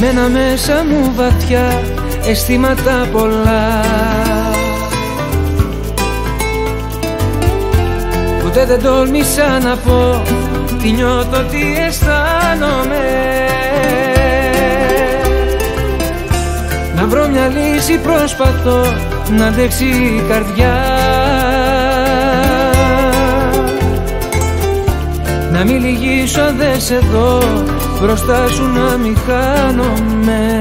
Κρυμμένα μέσα μου βαθιά αισθήματα πολλά. Ποτέ δεν τόλμησα να πω τι νιώθω, τι αισθάνομαι. Να βρω μια λύση προσπαθώ να αντέξει η καρδιά Να μην λυγίσω αν δεν σε δω μπροστά σου να μην χάνομαι.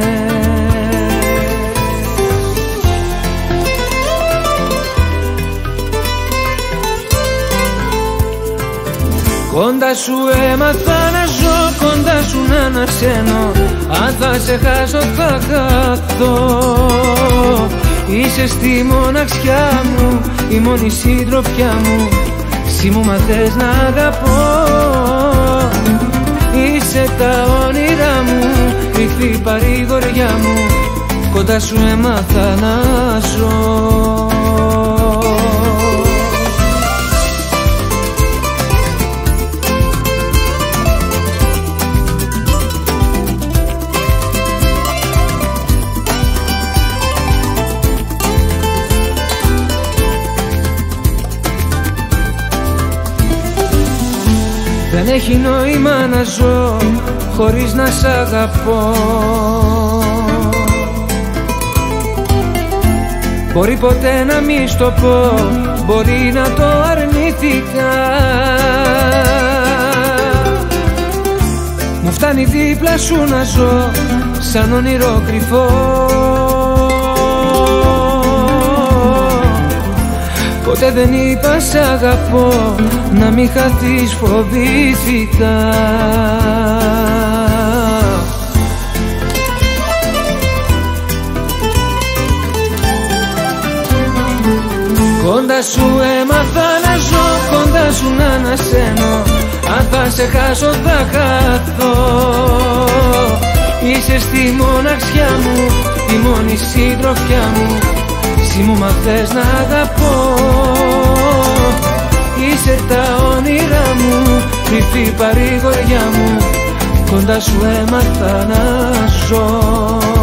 Κοντά σου έμαθα να ζω, κοντά σου να ανασένω. Αν θα σε χάσω θα χαθώ. Είσαι στη μοναξιά μου, η μόνη συντροφιά μου Εσύ μου μαθες να αγαπώ. Είσαι τα όνειρά μου, κρυφή παρηγοριά μου. Κοντά σου έμαθα να ζω Δεν έχει νόημα να ζω χωρίς να σ' αγαπώ. Μπορεί ποτέ να μη στο πω, μπορεί να το αρνηθήκα Μου φτάνει δίπλα σου να ζω σαν όνειρο κρυφό Ποτέ δεν είπα σ' αγαπώ να μην χαθείς φοβήθηκα. Κοντά σου έμαθα να ζω, κοντά σου να ανασένω. Αν θα σε χάσω θα χαθώ. Είσαι στη μοναξιά μου, η μόνη συντροφιά μου Εσύ μου μαθες να αγαπώ. Είσαι τα όνειρά μου, κρυφή παρηγοριά μου. Κοντά σου έμαθα να ζω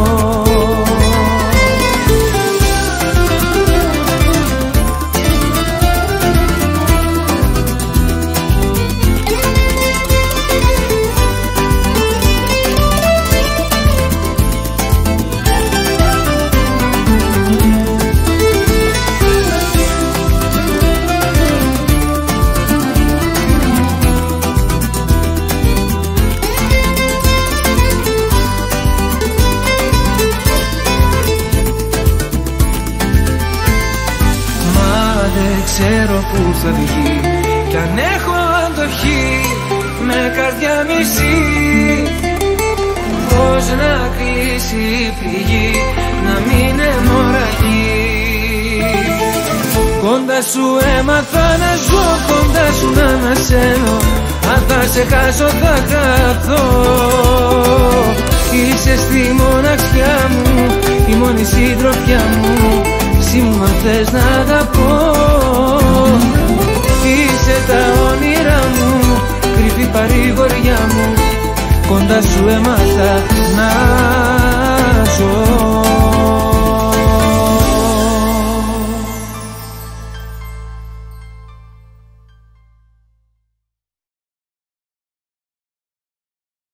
ξέρω που θα βγει. Κι αν έχω αντοχή με καρδιά μισή. Πώς να κλείσει η πηγή να μην αιμορραγεί. Κοντά σου έμαθα να ζω, κοντά σου να ανασένω. Αν θα σε χάσω θα χαθώ Είσαι στη μοναξιά μου, η μόνη συντροφιά μου. Εσύ μου αν θες να αγαπώ. Είσαι τα όνειρά μου, κρυφή παρηγοριά μου Κοντά σου έμαθα να ζω